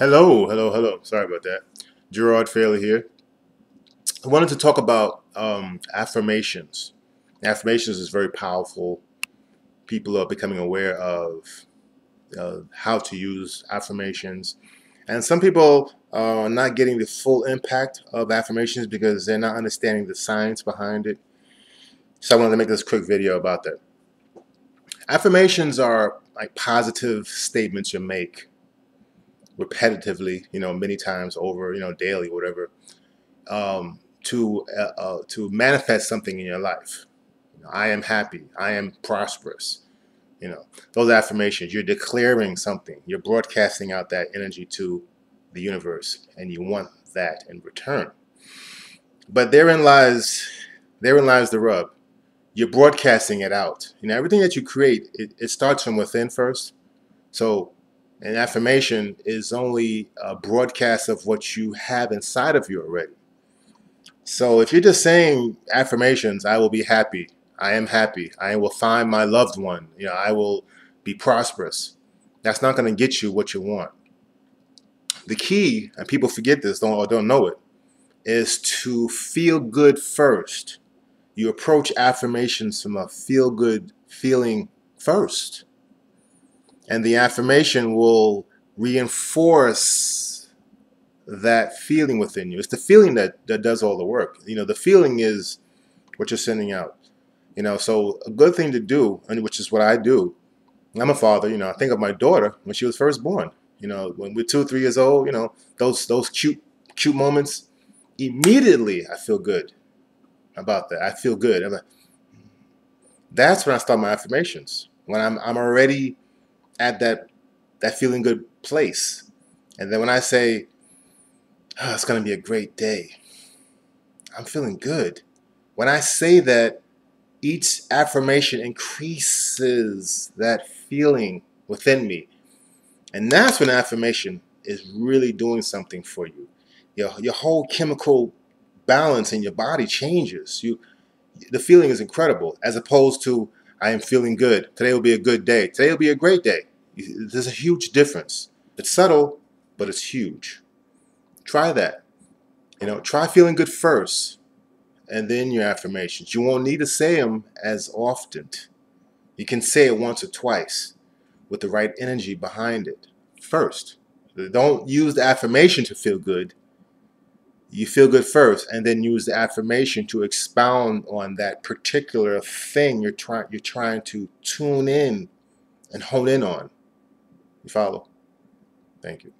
Hello, hello, hello. Sorry about that. Gerard Fairley here. I wanted to talk about um, affirmations. Affirmations is very powerful. People are becoming aware of uh, how to use affirmations. And some people are not getting the full impact of affirmations because they're not understanding the science behind it. So I wanted to make this quick video about that. Affirmations are like positive statements you make repetitively, you know, many times over, you know, daily, whatever, um, to uh, uh, to manifest something in your life. You know, I am happy. I am prosperous. You know, those affirmations. You're declaring something. You're broadcasting out that energy to the universe, and you want that in return. But therein lies therein lies the rub. You're broadcasting it out. You know, everything that you create, it, it starts from within first. So an affirmation is only a broadcast of what you have inside of you already. So if you're just saying affirmations, I will be happy, I am happy, I will find my loved one, you know, I will be prosperous. That's not going to get you what you want. The key, and people forget this don't, or don't know it, is to feel good first. You approach affirmations from a feel good feeling first and the affirmation will reinforce that feeling within you. It's the feeling that, that does all the work. You know, the feeling is what you're sending out. You know, so a good thing to do, and which is what I do. I'm a father, you know, I think of my daughter when she was first born. You know, when we're two, three years old, you know, those those cute, cute moments, immediately I feel good about that. I feel good. Like, that's when I start my affirmations. When I'm I'm already at that that feeling good place. And then when I say, oh, it's going to be a great day, I'm feeling good. When I say that, each affirmation increases that feeling within me. And that's when affirmation is really doing something for you. Your, your whole chemical balance in your body changes. You, the feeling is incredible as opposed to I am feeling good. Today will be a good day. Today will be a great day. There's a huge difference. It's subtle, but it's huge. Try that. You know, try feeling good first and then your affirmations. You won't need to say them as often. You can say it once or twice with the right energy behind it first. Don't use the affirmation to feel good. You feel good first, and then use the affirmation to expound on that particular thing you're trying you're trying to tune in and hone in on. Follow? Thank you.